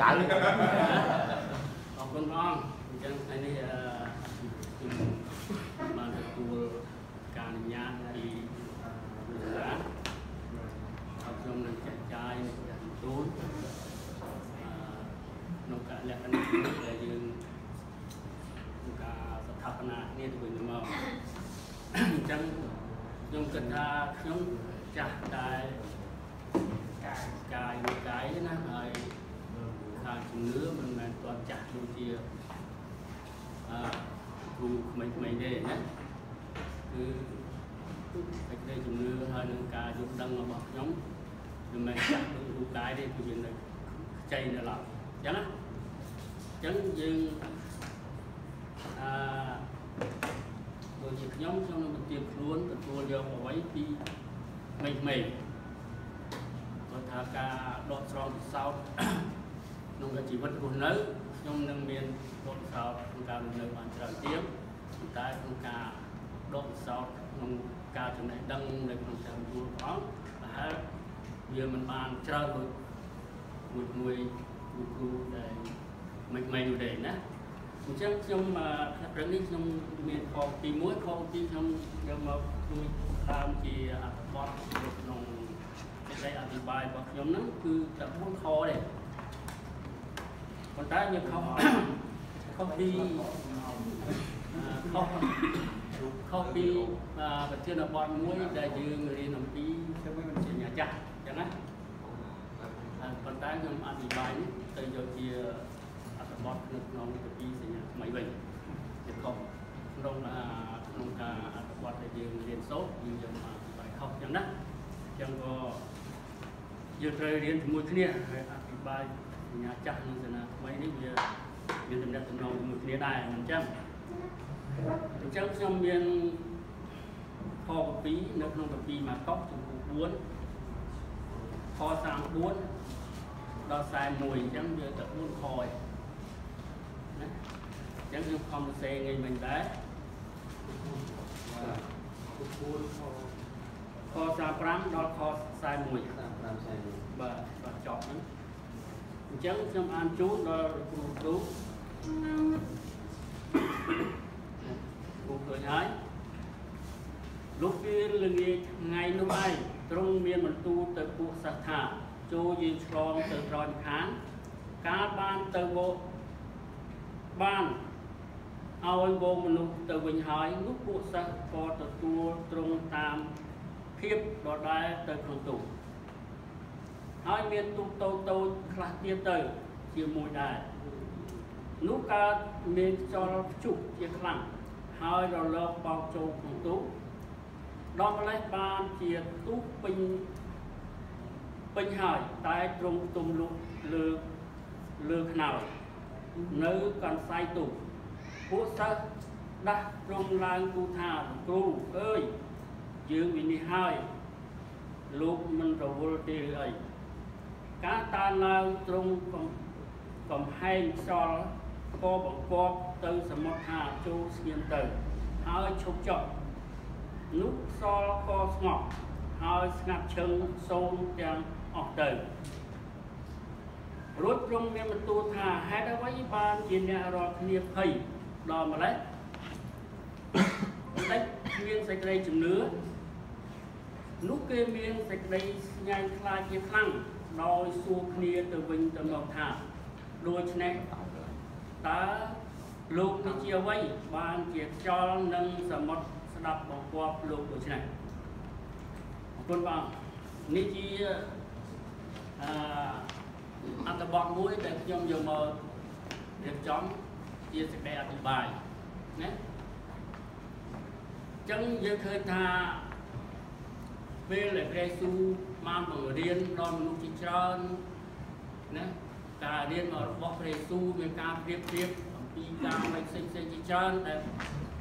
ចៅអរគុណព្រះអង្គអញ្ចឹងថ្ងៃនេះអឺខ្ញុំបានទទួលការអនុញ្ញាតពីលោកសាហើយខ្ញុំនឹងចែកចាយនៅព្រះបន្ទូលអឺក្នុងការលក្ខណៈនេះដែលយើងក្នុងការស្ថាបនាគ្នាទៅវិញទៅមកអញ្ចឹងខ្ញុំគិតថាខ្ញុំចាស់តែកាយមួយកាយណាហើយ ខាងជំនឿមិនមែនទាត់ចាស់ដូចជាអឺគ្រូក្មេងៗទេណាគឺសេចក្តីជំនឿហើយនឹងការយល់ដឹងរបស់ខ្ញុំមិនមែនចាស់ដូចរូបកាយទេគឺវានៅខ្ចីនៅឡើយអញ្ចឹងណាអញ្ចឹងយើងអឺដូចជាខ្ញុំខ្ញុំនឹងបន្ទាបខ្លួនទទួលយកអ្វីពីក្មេងៗគាត់ថាការដកស្រង់ពិសោធន៍ ក្នុងជីវិតរស់នៅខ្ញុំនឹងមានបទពិសោធន៍ក្នុងការរស់នៅបានច្រើនទៀតប៉ុន្តែក្នុងការដកពិសោធន៍ក្នុងការចំណេះដឹងនៅក្នុងការទទួលព្រះអង្គប្រហែលវាមិនបានច្រើនដូចមួយមួយគ្រូគ្រូដែលមិនមិននោះទេណាអញ្ចឹងខ្ញុំព្រឹកនេះខ្ញុំមានខទី1ខទី2ខ្ញុំយកមកជួយតាមជាអត្ថបទនៅក្នុងសេចក្តីអធិប្បាយរបស់ខ្ញុំហ្នឹងគឺតែ4ខទេ ប៉ុន្តែយើងខុសខុសពីខុសខុសពីប្រធានបទមួយដែលយើងរៀនអំពីសញ្ញាចាស់អញ្ចឹងណាប៉ុន្តែខ្ញុំអធិប្បាយនេះទៅយកជាអត្ថបទនៅក្នុងទៅពីសញ្ញាថ្មីវិញជាខុសក្នុងក្នុងការអត្ថបទដែលយើងរៀនសូត្រយើងយកមកអធិប្បាយខុសអញ្ចឹងណាអញ្ចឹងក៏យើងត្រូវរៀនជាមួយគ្នាហើយអធិប្បាយ សញ្ញាចាស់និងសញ្ញាថ្មីនេះវាមានតំណែងតំណងជាមួយគ្នាដែរមិនចឹងអញ្ចឹងខ្ញុំមានខកពីនៅក្នុងកពីមកកប់ចំពោះ4ខ34ដល់41អញ្ចឹងវាតែ4ខឯណាអញ្ចឹងខ្ញុំខំសរសេរងាយមិញដែរខ45ដល់ខ41 35 41បាទបាទចប់ហ្នឹង អញ្ចឹងខ្ញុំអានជូនដល់គ្រូគ្រូគ្រូឃើញហើយលោកវាល្ងាចថ្ងៃនោះឯងទ្រង់មានបន្ទូលទៅពួកសិស្សថាចូលយើងឆ្លងទៅត្រង់ខាងការបានទៅវោបានឲ្យវោមនុស្សទៅវិញហើយនោះពួកសិស្សក៏ទទួលទ្រង់តាមភាពដដែលទៅក្នុងទូក ហើយមានទូកតូចតូចខ្លះទៀតទៅជាមួយដែរនោះកើតមានខ្យល់ព្យុះជាខ្លាំងហើយរលកបោកចូលក្នុងទូកដល់ម្លេះបានជាទូកពេញពេញហើយតែទ្រង់ទុំលុកលើលើខ្នើយនៅកន្សៃទូកពួកសិស្សដាស់ទ្រង់ឡើងគូថាគ្រូអើយយើងវិនិច្ឆ័យហើយលោកមិនរវល់ទេឬអី ការតានឡើងត្រង់កំកំហែងខ្យល់ក៏បង្គាប់ទៅសមុទ្រថាចូលស្ងៀមទៅហើយឈប់ចុះនោះខ្យល់ក៏ស្ងប់ហើយស្ងាត់ឈឹងសូនទាំងអស់ទៅរួចទ្រង់មានបន្ទូលថាហេតុអ្វីបានជាអ្នករាល់គ្នាភ័យដល់ម្លេះតែគ្មានសេចក្តីជំនឿនោះគេមានសេចក្តីស្ញាញ់ខ្លាចជាខ្លាំង ដោយសួរគ្នាទៅវិញទៅមកថាដូច្នេះតើលោកនេះជាអ្វីបានជាខ្យល់និងសមុទ្រស្ដាប់បង្គាប់លោកដូច្នេះអរគុណបងនេះជាអឺអត្ថបទមួយដែលខ្ញុំយកមករៀបចំជាសេចក្តីអធិប្បាយណាអញ្ចឹងយើងឃើញថាពេលដែលព្រះយេស៊ូវ បានបង្រៀនដល់មនុស្សជាច្រើនណាការរៀនរបស់ព្រះយេស៊ូវមានការប្រៀបធៀបអំពីការមិនផ្សេងផ្សេងជាច្រើនដែល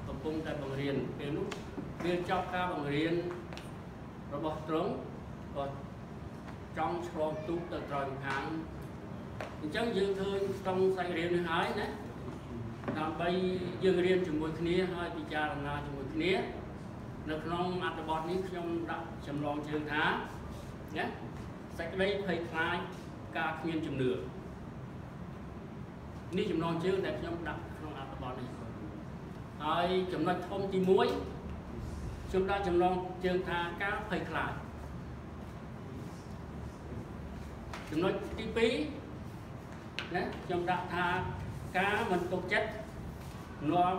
កំពុងតែបង្រៀនពេលនោះពេលចប់ការបង្រៀនរបស់ទ្រង់ក៏ចង់ឆ្លងទូកទៅត្រង់ខាងអញ្ចឹងយើងឃើញក្នុងសាច់រៀននេះហើយណាដើម្បីយើងរៀនជាមួយគ្នាហើយពិចារណាជាមួយគ្នា នៅក្នុងអត្ថបទនេះខ្ញុំដាក់ចម្លងជើងថា ណាសេចក្តីភ័យខ្លាចការគ្មានជំនឿនេះចំណងជើងដែលខ្ញុំដាក់ក្នុងអត្ថបទនេះហើយចំណុចធំទី1ខ្ញុំដាក់ចំណងជើងថាការភ័យខ្លាចចំណុចទី2ណាខ្ញុំដាក់ថាការមិនទុកចិត្តនាំ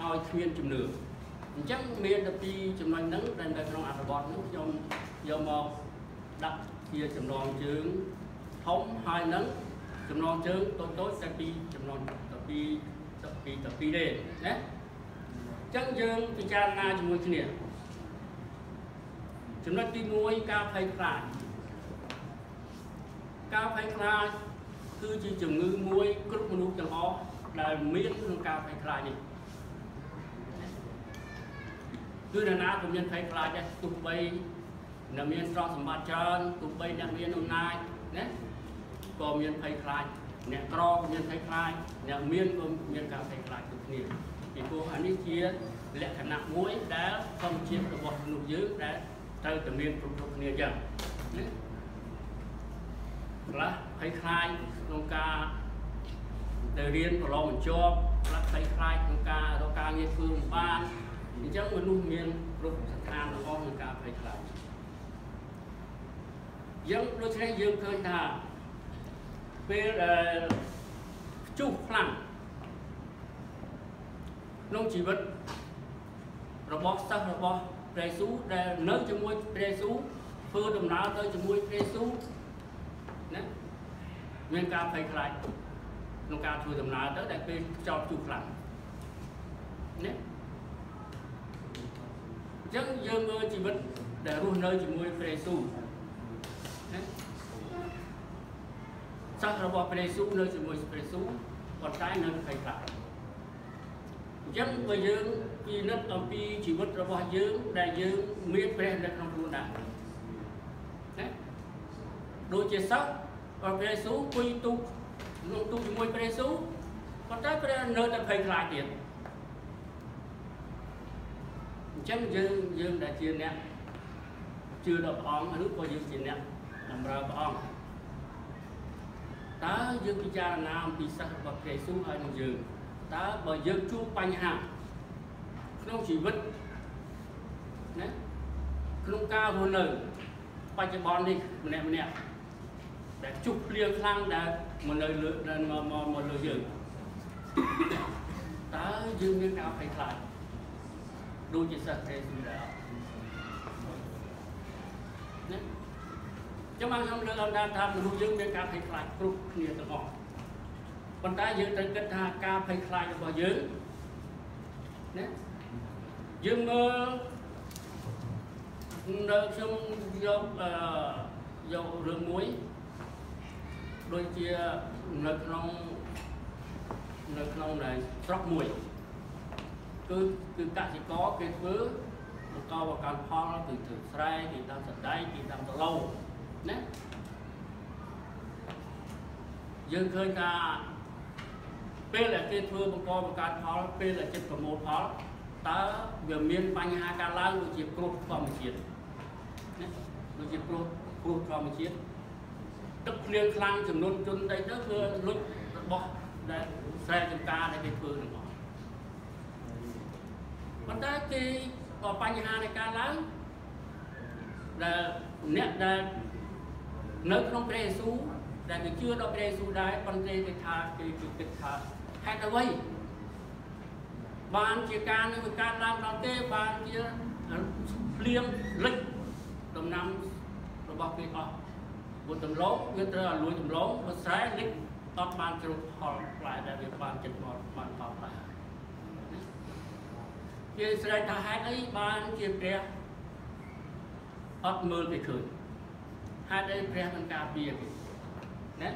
ឲ្យគ្មានជំនឿអញ្ចឹងមានតែពីចំណុចហ្នឹងដែលនៅក្នុងអត្ថបទហ្នឹងខ្ញុំយកមក ដាក់ជាចំណងជើងធំហើយនឹងចំណងជើងតូចតូចតែពីចំណងតែពីតែពីតែពីទេណាអញ្ចឹងយើងពិចារណាជាមួយគ្នាចំណុចទី1ការភ័យខ្លាចការភ័យខ្លាចគឺជាជំងឺមួយគ្រប់មនុស្សទាំងអស់ដែលមានក្នុងការភ័យខ្លាចនេះគឺនរណាក៏មានភ័យខ្លាចដែរទោះបី អ្នកមានទ្រព្យសម្បត្តិច្រើនទោះបីអ្នកមានអំណាចណាក៏មានភ័យខ្លាចអ្នកក្រក៏មានភ័យខ្លាចអ្នកមានក៏មានការភ័យខ្លាចដូចគ្នាពីព្រោះអានេះជាលក្ខណៈមួយដែលធម្មជាតិរបស់មនុស្សយើងដែលត្រូវតែមានគ្រប់គ្រប់គ្នាចឹងណាខ្លះភ័យខ្លាចក្នុងការទៅរៀនប្រឡងបញ្ចប់ខ្លះភ័យខ្លាចក្នុងការរកការងារធ្វើមិនបានអញ្ចឹងមនុស្សមានគ្រប់ស្ថានរបស់ក្នុងការភ័យខ្លាច យើងដូច្នេះយើងឃើញថាពេលដែលខ្ជុះខ្លាំងក្នុងជីវិតរបស់សិស្សរបស់ព្រះយេស៊ូវដែលនៅជាមួយព្រះយេស៊ូវធ្វើដំណើរទៅជាមួយព្រះយេស៊ូវណាមានការភ័យខ្លាចក្នុងការធ្វើដំណើរទៅដែលពេលខ្យល់ខ្ជុះខ្លាំងណាអញ្ចឹងយើងមើលជីវិតដែលរស់នៅជាមួយព្រះយេស៊ូវ សិស្សរបស់ព្រះយេស៊ូវនៅជាមួយព្រះយេស៊ូវប៉ុន្តែនៅភ័យខ្លាចអញ្ចឹងបើយើងពិនិត្យអំពីជីវិតរបស់យើងដែលយើងមានព្រះនៅក្នុងខ្លួនដែរណាដូចជាសិស្សរបស់ព្រះយេស៊ូវគួយទូកក្នុងទូកជាមួយព្រះយេស៊ូវប៉ុន្តែព្រះនៅតែភ័យខ្លាចទៀតអញ្ចឹងយើងយើងដែលជាអ្នកជឿដល់ព្រះអង្គឬក៏យើងជាអ្នកបម្រើព្រះអង្គ តើយើងពិចារណាអំពីសិស្សរបស់ព្រះយេស៊ូវហើយនឹងយើងតើបើយើងជួបបញ្ហាក្នុងជីវិតណាក្នុងការរស់នៅបច្ចុប្បន្ននេះម្នាក់ម្នាក់ដែលជុះភ្លៀងខ្លាំងដែលមកនៅលើមកមកមកលើយើងតើយើងមានការភ័យខ្លាចដូចជាសិស្សព្រះយេស៊ូវដែរណា ចាំបានខ្ញុំលើកឡើងថាមនុស្សយើងមានការភ័យខ្លាចគ្រប់គ្នាទាំងអស់ប៉ុន្តែយើងត្រូវគិតថាការភ័យខ្លាចរបស់យើងណាយើងមើលនៅខ្ញុំយកអឺយករឿងមួយដូចជានៅក្នុងនៅក្នុងនៃស្រុកមួយគឺគឺកសិករគេធ្វើបន្តបកកាន់ផលគឺធ្វើស្រែគេដាំសណ្ដែកគេដាំដឡូវ ណាយើងឃើញថាពេលដែលគេធ្វើបង្កបង្កើតផលពេលដែលចិត្តប្រមូលផលតើវាមានបញ្ហាកើតឡើងដូចជាគ្រោះធម្មជាតិណាដូចជាគ្រោះគ្រោះធម្មជាតិទឹកភ្លៀងខ្លាំងចំនួនជនដីទៅវាលុចរបស់ដែលស្រែចម្ការដែលគេធ្វើទាំងអស់ប៉ុន្តែគេក៏បញ្ហានៃការឡើងដែលអ្នកដែល នៅក្នុងព្រះយេស៊ូវដែលគេជឿដល់ព្រះយេស៊ូវដែរប៉ុន្តែគេថាគេគិតថាហេតុអ្វីបានជាការនឹងវាកើតឡើងដល់គេបានជាភ្លៀងលិចដំណាំរបស់គេអស់ពុទ្ធដំឡូងវាត្រូវឲ្យលួចដំឡូងបើស្រែលិចអត់បានជ្រុះផលផ្លែដែលវាបានចិត្តមកបានផលផ្លែគេស្រែកថាហេតុអីបានជាព្រះអត់មើលគេឃើញ ហេតុអីព្រះមិនការពារគេណា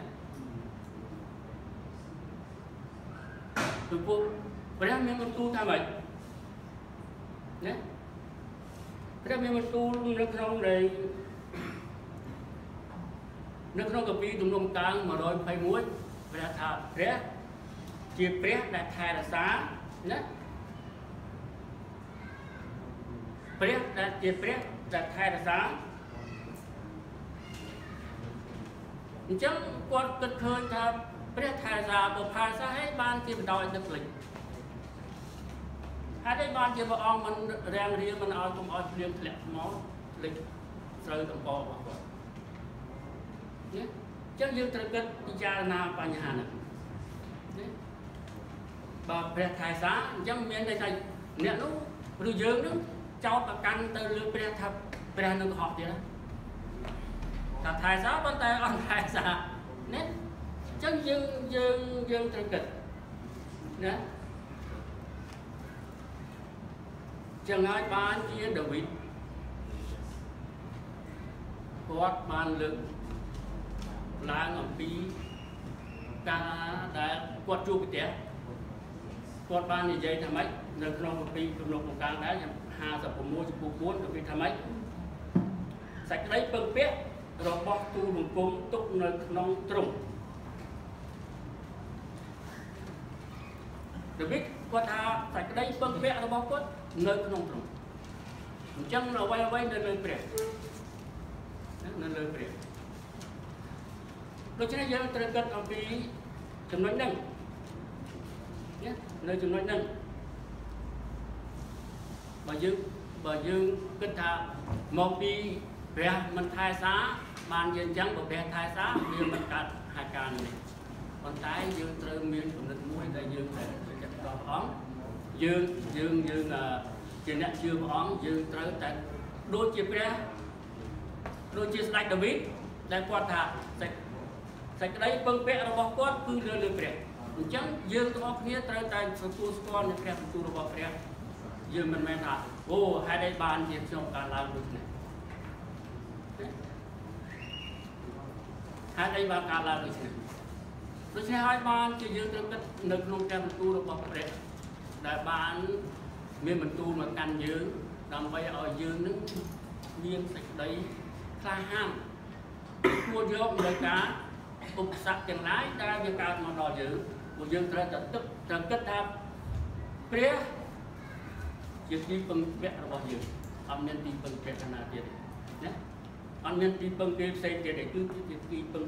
ពីពួកព្រះមានបន្ទូលថាម៉េចណាព្រះមានបន្ទូលនៅក្នុងនៃនៅក្នុងកាពីទំនុំតាំង121ព្រះថាព្រះជាព្រះដែលថែរក្សាណាព្រះដែលជាព្រះដែលថែរក្សា អញ្ចឹងគាត់គិតឃើញថាព្រះថែសាបុផាសាឲ្យបានជាបណ្ដោយទឹកលិចហើយ đây បានជាព្រះអង្គមិនរាំងរៀងមិនឲ្យកុំឲ្យភ្លៀងធ្លាក់មកលិចស្រូវតំបរបស់គាត់ណាចឹងយើងត្រូវគិតពិចារណាបញ្ហានេះណាបើព្រះថែសាអញ្ចឹងមានន័យថាអ្នកនោះឬយើងនឹងចោតប្រកាន់ទៅលើព្រះថាព្រះនឹងកុហកទៀតណា ថាថែសាប៉ុន្តែអត់ថែសាណាចឹងយើងយើងយើងត្រូវគិតណាចឹងហើយបានជាដាវីតគាត់បានលើកឡើងអំពីការដែលគាត់ជួបប្រទះគាត់បាននិយាយថាម៉េចនៅក្នុងគម្ពីរទំនុកបង្កើនដែរ56ចំពោះ4គម្ពីរថាម៉េចសេចក្តីពឹងពាក់ របស់ទូលបង្គំទុកនៅក្នុងទ្រង់ដាវីតគាត់ថាសេចក្តីពឹងពាក់របស់គាត់នៅក្នុងទ្រង់អញ្ចឹងអ្វីអ្វីនៅលើព្រះនៅលើព្រះដូច្នេះយើងត្រូវគិតអំពីចំណុចហ្នឹងនៅចំណុចហ្នឹងបើយើងបើយើងគិតថាមកពីព្រះមិនថែសា បានយើងអញ្ចឹងបើព្រះថែសាវាមិនកើតហេតុការណ៍នេះប៉ុន្តែយើងត្រូវមានគំនិតមួយដែលយើងត្រូវចិត្តដល់ព្រះអង្គយើងយើងយើងជាអ្នកជឿព្រះអង្គយើងត្រូវតែដូចជាព្រះដូចជាស្ដេចដាវីតដែលគាត់ថាសេចសេចក្តីពឹងពាក់របស់គាត់គឺលើលើព្រះអញ្ចឹងយើងទាំងអស់គ្នាត្រូវតែទទួលស្គាល់នៅព្រះបន្ទូលរបស់ព្រះយើងមិនមែនថាអូហេតុអីបានជាខ្ញុំកើតឡើងដូចនេះ ហេតុអីបានកើតឡើងដូចនេះដូច្នេះហើយបានជាយើងត្រូវគិតនៅក្នុងព្រះបន្ទូលរបស់ព្រះដែលបានមានបន្ទូលមកកាន់យើងដើម្បីឲ្យយើងនឹងមានសេចក្តីក្លាហានគួរយកនៅការឧបសគ្គទាំងឡាយដែលវាកើតមកដល់យើងពួកយើងត្រូវតែទឹកត្រូវគិតថាព្រះជាទីពឹងពាក់របស់យើងអត់មានទីពឹងពាក់ណាទៀតណា អត់មានទីពឹងគេផ្សេងទៀតទេគឺជាទីពឹង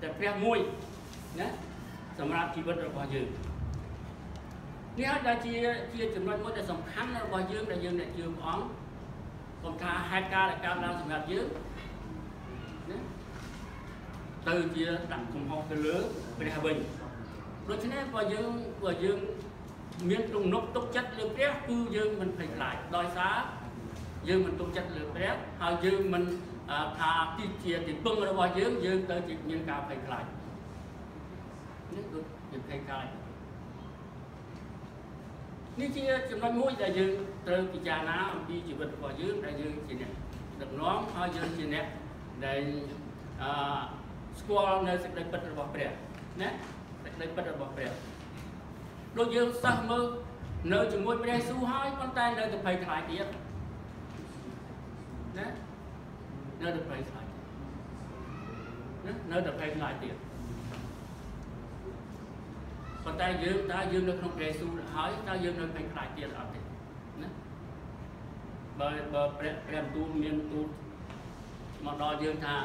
តែព្រះមួយណាសម្រាប់ជីវិតរបស់យើងនេះហើយដែលជាជាចំណុចមួយដែលសំខាន់របស់យើងដែលយើងអ្នកជឿព្រះអង្គកុំថាហេតុការណ៍ដែលកើតឡើងសម្រាប់យើងណាទៅជាដាក់កំហុសទៅលើព្រះវិញដូច្នេះបើយើងបើយើងមានទំនុកទុកចិត្តលើព្រះគឺយើងមិនភ័យខ្លាចដោយសារយើងមិនទុកចិត្តលើព្រះហើយយើងមិន ថាទីជាទីពឹងរបស់យើងយើងទៅជាមានការភ័យខ្លាចនេះគឺជាភ័យខ្លាចនេះជាចំណុចមួយដែលយើងត្រូវពិចារណាអំពីជីវិតរបស់យើងដែលយើងជាអ្នកដឹកនាំហើយយើងជាអ្នកដែលអឺស្គាល់នៅសេចក្តីពិតរបស់ព្រះណាសេចក្តីពិតរបស់ព្រះដូចយើងសិស្សមើលនៅជាមួយព្រះយេស៊ូវហើយប៉ុន្តែនៅតែភ័យខ្លាចទៀតណា នៅតែភ័យខ្លាចណានៅតែភ័យខ្លាចទៀតប៉ុន្តែយើងតើយើងនៅក្នុងព្រះយេស៊ូវហើយតើយើងនៅភ័យខ្លាចទៀតអត់ទេណាបើបើព្រះព្រះបន្ទូលមានទូលមកដល់យើងថា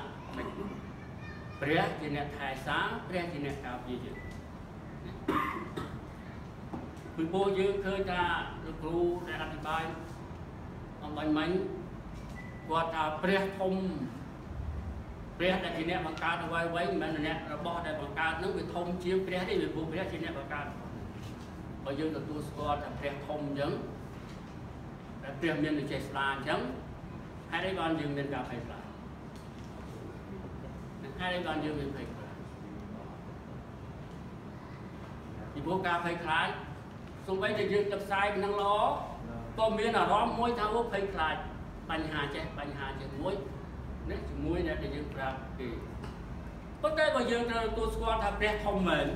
ព្រះជាអ្នកថែសាព្រះជាអ្នកការពារយើងពីព្រោះយើងឃើញថាលោកគ្រូដែលអធិប្បាយអំបញ្ញមិញ គាត់ថាព្រះធំព្រះដែលជាអ្នកបង្កើតអ្វីអ្វីមិនមែនអ្នករបស់ដែលបង្កើតនឹងវាធំជាងព្រះទេវាព្រោះព្រះជាអ្នកបង្កើតបើយើងទទួលស្គាល់ថាព្រះធំអញ្ចឹងតែព្រះមានវិចេស្តាអញ្ចឹងហេតុអីបានយើងមានការភ័យខ្លាចហេតុអីបានយើងមានភ័យខ្លាចពីព្រោះការភ័យខ្លាចសូម្បីតែយើងទឹកផ្សាយនឹងល្អក៏មានអារម្មណ៍មួយថាអូភ័យខ្លាច បញ្ហាចេះបញ្ហាចេះមួយនេះជាមួយអ្នកដែលយើងប្រាប់គេប៉ុន្តែបើយើងត្រូវទទួលស្គាល់ថាព្រះធំមែន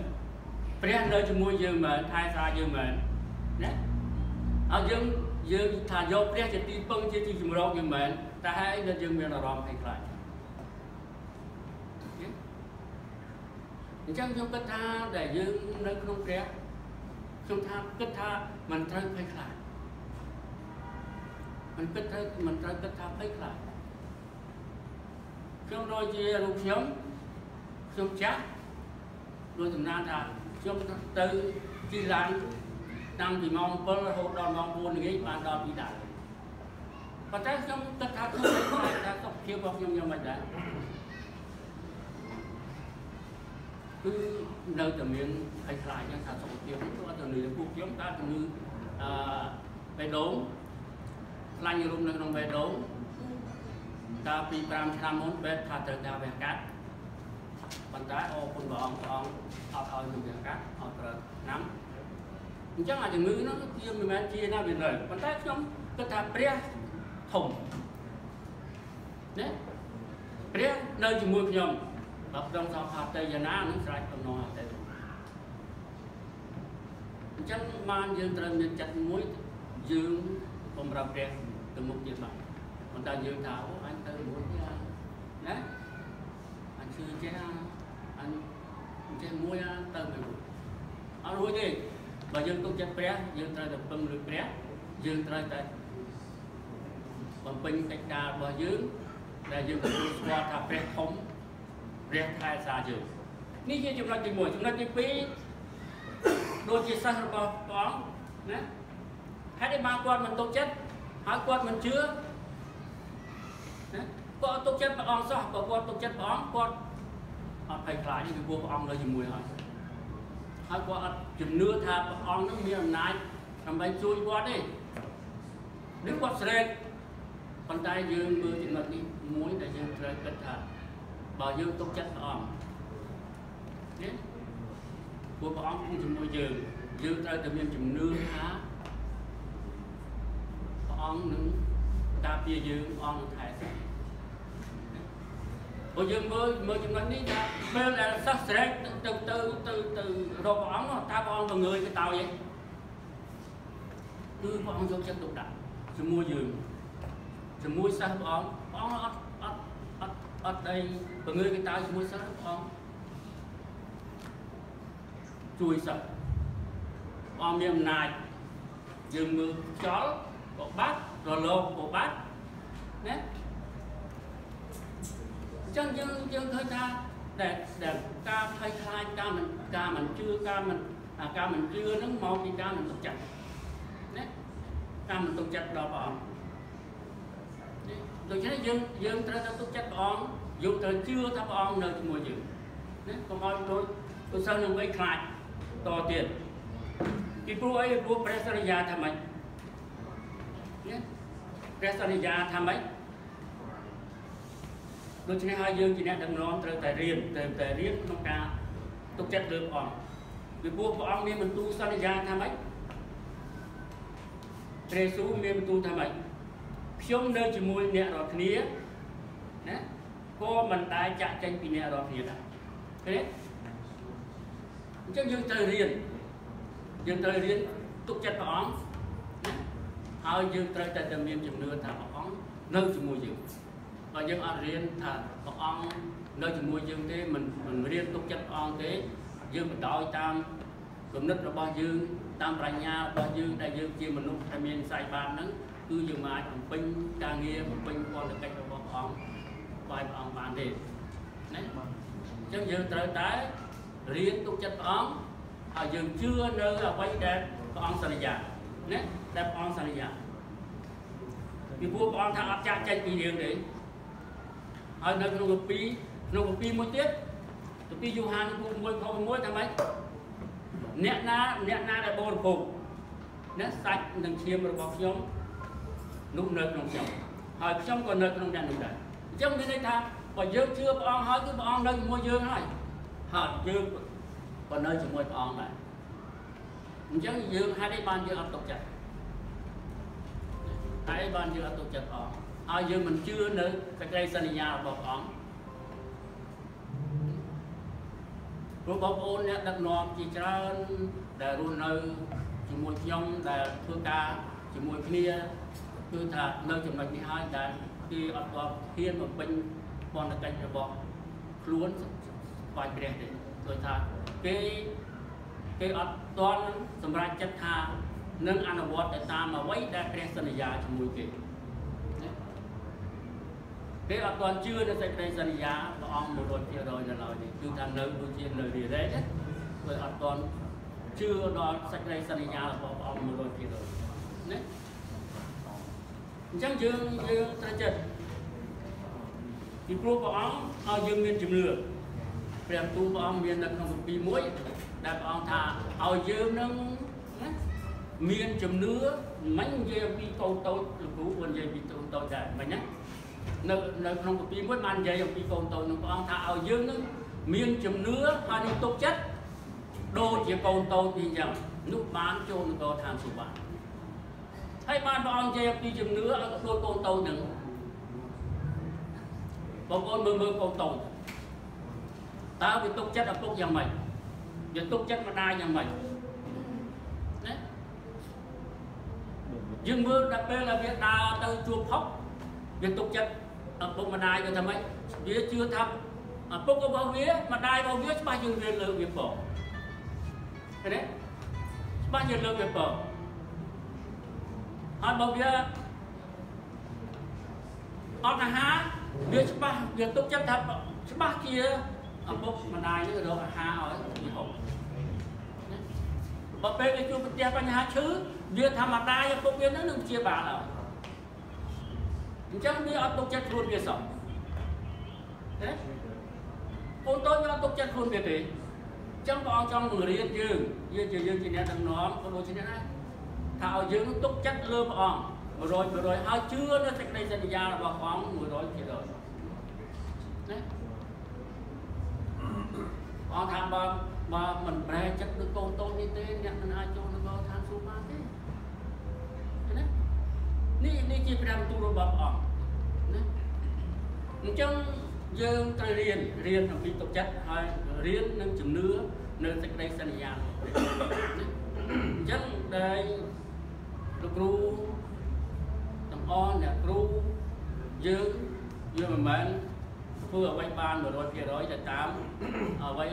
ព្រះនៅជាមួយយើងមែនថែសារយើងមែនណាហើយយើងយើងថាយកព្រះជាទីពឹងជាទីជំរកយើងមែនតែហើយនៅយើងមានអារម្មណ៍ភ័យខ្លាចអញ្ចឹងខ្ញុំគិតថាដែលយើងនៅក្នុងព្រះខ្ញុំថាគិតថាមិនត្រូវភ័យខ្លាច មិនគិតត្រូវមិនត្រូវគិតថាភ័យខ្លាចខ្ញុំដូចជារូបខ្ញុំខ្ញុំចាស់ដូចសំណាងថាខ្ញុំទៅជិះឡានតាំងពីម៉ោង7រហូតដល់ម៉ោង4ល្ងាចបានដល់ពីដែរប៉ុន្តែខ្ញុំគិតថាខ្ញុំមិនខ្លាចថាសុខភាពរបស់ខ្ញុំខ្ញុំមិនដែរគឺនៅតែមានខ្លាចខ្លាចថាសុខភាពនេះគាត់ទៅលើពួកខ្ញុំតើជំងឺអឺបេះដូង ខ្លាញ់រុំនៅក្នុងបេះដូងកាលពី5ឆ្នាំមុនបេះថាត្រូវការវះកាត់ប៉ុន្តែអរគុណព្រះអង្គព្រះអង្គអត់ឲ្យនឹងវះកាត់អត់ត្រូវឆ្នាំអញ្ចឹងអាជំងឺនោះវាមិនមែនជាណាវានៅប៉ុន្តែខ្ញុំគិតថាព្រះធំណាព្រះនៅជាមួយខ្ញុំបើប្រងសពតេយណានឹងស្រេចបំណងអត់ទេអញ្ចឹងបានយើងត្រូវមានចិត្តមួយយើងបំរើព្រះ ទៅមុខទៀតបាទប៉ុន្តែយើងថាអូអញទៅមួយទៀតណាអញជឿចេះអញចេះមួយទៅទៅអត់រួចទេបើយើងទុកចិត្តព្រះយើងត្រូវតែពឹងលើព្រះយើងត្រូវតែបំពេញកិច្ចការរបស់យើងដែលយើងទទួលស្គាល់ថាព្រះធំព្រះថែសារយើងនេះជាចំណុចទី1ចំណុចទី2ដូចជាសិស្សរបស់ព្រះអង្គណាហេតុអីបានគាត់មិនទុកចិត្ត ហើយគាត់មិនជឿណាគាត់ទុកចិត្តព្រះអង្គសោះបើគាត់ទុកចិត្តព្រះអង្គគាត់អត់ភ័យខ្លាចទេពីព្រោះព្រះអង្គនៅជាមួយហើយហើយគាត់អត់ជំនឿថាព្រះអង្គនឹងមានអំណាចដើម្បីជួយគាត់ទេនេះគាត់ស្រែកប៉ុន្តែយើងមើលចំណុចនេះមួយដែលយើងត្រូវគិតថាបើយើងទុកចិត្តព្រះអង្គនេះព្រោះព្រះអង្គគង់ជាមួយយើងយើងត្រូវតែមានជំនឿថាព្រះ អង្គនឹងការពារយើងព្រះអង្គនឹងថែរក្សាព្រោះយើងមើលមើលចំណុចនេះថាពេលដែលសិស្សស្រែកទៅទៅទៅទៅទៅរកព្រះអង្គតើព្រះអង្គបង្ងើយទៅតោយឯងគឺព្រះអង្គយកចិត្តទុកដាក់ជាមួយយើងជាមួយសិស្សព្រះអង្គព្រះអង្គអត់អត់អត់អត់ដីបង្ងើយគេតើជាមួយសិស្សព្រះអង្គជួយសិស្សព្រះអង្គមានអំណាចយើងមើលខ្យល់ ក៏បាត់រលកក៏បាត់ណាអញ្ចឹងយើងយើងឃើញថាដែលដែលការភ័យខ្លាចការមិនការមិនជឿការមិនការមិនជឿហ្នឹងមកពីការមិនទុកចិត្តណាការមិនទុកចិត្តដល់ព្រះអង្គដូច្នេះយើងយើងត្រូវតែទុកចិត្តព្រះអង្គយើងត្រូវជឿថាព្រះអង្គនៅជាមួយយើងណាកុំឲ្យដូចឧស្សាហ៍នឹងបីខ្លាចតទៀតពីព្រោះអីព្រោះព្រះសរិយាថាម៉េចណា ព្រះសរិយាថាម៉េចដូច្នេះហើយយើងជាអ្នកដឹកនាំត្រូវតែរៀនត្រូវតែរៀនក្នុងការទុកចិត្តលើព្រះអង្គពីព្រោះព្រះអង្គមានបន្ទូលសន្យាថាម៉េចព្រះយេស៊ូវមានបន្ទូលថាម៉េចខ្ញុំនៅជាមួយអ្នករាល់គ្នាណាក៏មិនដែលចាក់ចេញពីអ្នករាល់គ្នាដែរឃើញទេអញ្ចឹងយើងត្រូវរៀនយើងត្រូវរៀនទុកចិត្តព្រះអង្គ ហើយយើងត្រូវតែមានជំនឿថាព្រះអង្គនៅជាមួយយើងបើយើងអត់រៀនថាព្រះអង្គនៅជាមួយយើងទេមិនមិនរៀនទុកចិត្តព្រះអង្គទេយើងបដោយតាមគំនិតរបស់យើងតាមប្រាជ្ញារបស់យើងដែលយើងជាមនុស្សដែលមានខ្សែបាបហ្នឹងគឺយើងអាចបំពេញការងារបំពេញផលកិច្ចរបស់ព្រះអង្គបាយព្រះអង្គបានទេណាអញ្ចឹងយើងត្រូវតែរៀនទុកចិត្តព្រះអង្គហើយយើងជឿនៅអ្វីដែលព្រះអង្គសន្យា ណាដែលព្រះអង្គសន្យាពីព្រោះព្រះអង្គថាអត់ចាក់ចេញពីរឿងទេហើយនៅក្នុងកាពីក្នុងកាពីមួយទៀតកាពីយូហានគូ1ខ6ថាម៉េចអ្នកណាអ្នកណាដែលបរិភោគណាសាច់និងឈាមរបស់ខ្ញុំនោះនៅក្នុងខ្ញុំហើយខ្ញុំក៏នៅក្នុងអ្នកនោះដែរអញ្ចឹងមានន័យថាបើយើងជឿព្រះអង្គហើយគឺព្រះអង្គនៅជាមួយយើងហើយហើយយើងក៏នៅជាមួយព្រះអង្គដែរ អញ្ចឹងយើងហេតុអីបានយើងអត់ទុកចិត្តហេតុអីបានយើងអត់ទុកចិត្តព្រះអង្គហើយយើងមិនជឿនៅសេចក្តីសន្យារបស់ព្រះអង្គព្រោះបងប្អូនអ្នកដឹកនាំជាច្រើនដែលរស់នៅជាមួយខ្ញុំដែលធ្វើការជាមួយគ្នាគឺថានៅចំណុចនេះហើយដែលគេអត់ទាន់ហ៊ានបំពេញបណ្ឌកិច្ចរបស់ខ្លួនស្វ័យព្រះទេដូចថាគេ គេអត់ទាន់សម្រេចចិត្តថានឹងអនុវត្តទៅតាមអ្វីដែលព្រះសន្យាជាមួយគេអគេអត់ទាន់ជឿនៅសេចក្តីសន្យាព្រះអង្គ100%នៅឡើយនេះគឺថានៅដូចជានៅរីរ៉េតគឺអត់ទាន់ជឿដល់សេចក្តីសន្យារបស់ព្រះអង្គ100%ណាអញ្ចឹងយើងយើងត្រូវចិត្តពីព្រោះព្រះអង្គឲ្យយើងមានជំនឿព្រះទូលព្រះអង្គមាននៅក្នុងគម្ពីរមួយ ដែលព្រះអង្គថាឲ្យយើងនឹងណាមានជំនឿមិននិយាយអំពីកូនតូចលោកគ្រូមិននិយាយពីកូនតូចដែរមិនណានៅនៅក្នុងគម្ពីរមួយបាននិយាយអំពីកូនតូចនឹងព្រះអង្គថាឲ្យយើងនឹងមានជំនឿហើយនឹងទុកចិត្តដូចជាកូនតូចនេះអញ្ចឹងនោះបានចូលនគរឋានសួគ៌បានហើយបានព្រះអង្គនិយាយអំពីជំនឿឲ្យដូចកូនតូចនឹងបងប្អូនមើលមើលកូនតូចតើវាទុកចិត្តឪពុកយ៉ាងម៉េច វាទុកចិត្តម្ដាយយ៉ាងម៉េចណាយើងមើលដល់ពេលដែលវាដើរទៅជួបផុកវាទុកចិត្តឪពុកម្ដាយទៅថាម៉េចវាជឿថាឪពុករបស់វាម្ដាយរបស់វាច្បាស់យើងរៀនលើវាផងឃើញទេច្បាស់យើងលើវាផងហើយបើវាអត់អាហារវាច្បាស់វាទុកចិត្តថាច្បាស់ជា ឪពុកម្ដាយនឹងរកអាហារឲ្យវាហូបបើពេលវាជួបប្រទះបញ្ហាឈឺវាធម្មតាឪពុកវានឹងនឹងជាបាលឲ្យអញ្ចឹងវាអត់ទុកចិត្តខ្លួនវាសោះណាកូនតូចវាអត់ទុកចិត្តខ្លួនវាទេអញ្ចឹងព្រះអង្គចង់បង្រៀនយើងយើងជាយើងជាអ្នកដឹកនាំក៏ដូចជាអ្នកដែរថាឲ្យយើងទុកចិត្តលើព្រះអង្គ100 100ហើយជឿនៅសេចក្តីសន្យារបស់ព្រះអង្គ100%ណាបងថាបើបើមិនប្រែចិត្ត ដូចកូនតូចនេះទេអ្នកមិនអាចចូលនគរឋានសួគ៌បានទេណានេះនេះជាព្រះបន្ទូលរបស់ព្រះអង្គណាអញ្ចឹងយើងត្រូវរៀនរៀនអំពីទុកចិត្តហើយរៀននឹងជំនឿនៅសេចក្តីសន្យាអញ្ចឹងដែលលោកគ្រូទាំងអស់អ្នកគ្រូយើងយើងមិនមែនធ្វើអ្វីបាន100%ទៅតាមអ្វី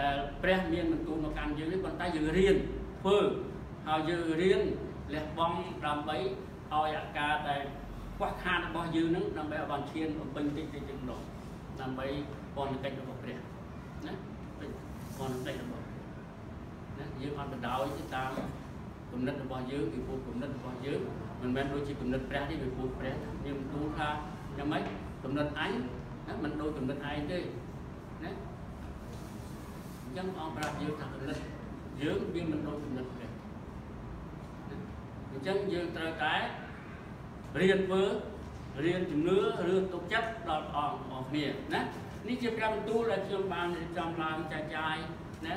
ដែលព្រះមានបន្ទូលមកកាន់យើងនេះប៉ុន្តែយើងរៀនធ្វើហើយយើងរៀនលះបង់ដើម្បីឲ្យអាការដែលខ្វះខាតរបស់យើងនឹងដើម្បីឲ្យបានឈានបំពេញតិចតិចតិចម្ដងដើម្បីបនកិច្ចរបស់ព្រះណាបនកិច្ចរបស់ណាយើងអត់បដោយទៅតាមគំនិតរបស់យើងពីពុទ្ធគំនិតរបស់យើងមិនមែនដូចជាគំនិតព្រះទេពីពុទ្ធព្រះយើងទូលថាយ៉ាងម៉េចគំនិតអញណាមិនដូចគំនិតឯងទេណាអញ្ចឹងអង្គប្រាប់យើងថាគំនិតយើងវាមិនដូចគំនិតព្រះអញ្ចឹងយើងត្រូវតែរៀនធ្វើរៀនជំនឿរឿងទុកចិត្តដល់អង្គរបស់គ្នាណានេះជាព្រះបន្ទូលដែលខ្ញុំបានរៀបចំឡើងចាស់ចាយណា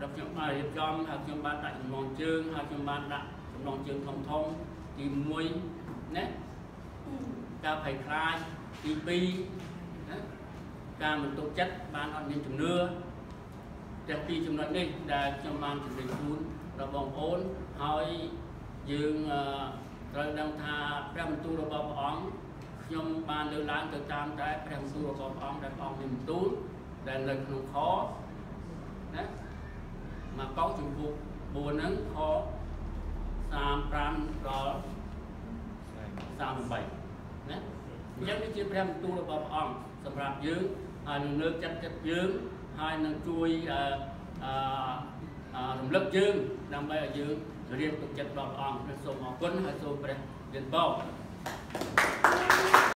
ដល់ខ្ញុំបានរៀបចំហើយខ្ញុំបានដាក់ចំណងជើងហើយខ្ញុំបានដាក់ចំណងជើងធំធំទី1ណាការភ័យខ្លាចទី2ណាការមិនទុកចិត្តបានអត់មានជំនឿ ទាំងពីរចំណុចនេះដែលខ្ញុំបានជម្រាបជូនដល់បងប្អូនហើយយើងត្រូវដឹងថាព្រះបន្ទូលរបស់ព្រះអង្គខ្ញុំបានលើកឡើងទៅតាមតែព្រះបន្ទូលរបស់ព្រះអង្គដែលព្រះអង្គមានបន្ទូលដែលនៅក្នុងខណាមកកោជំពូក4ហ្នឹងខ35ដល់38ណាអញ្ចឹងនេះជាព្រះបន្ទូលរបស់ព្រះអង្គសម្រាប់យើងហើយនឹងលើកចិត្តចិត្តយើង ហើយនឹងជួយអឺអឺរំលឹកយើងដើម្បីឲ្យយើងរៀនទុកចិត្តដល់ព្រះអង្គសូមអរគុណហើយសូមព្រះរៀនបង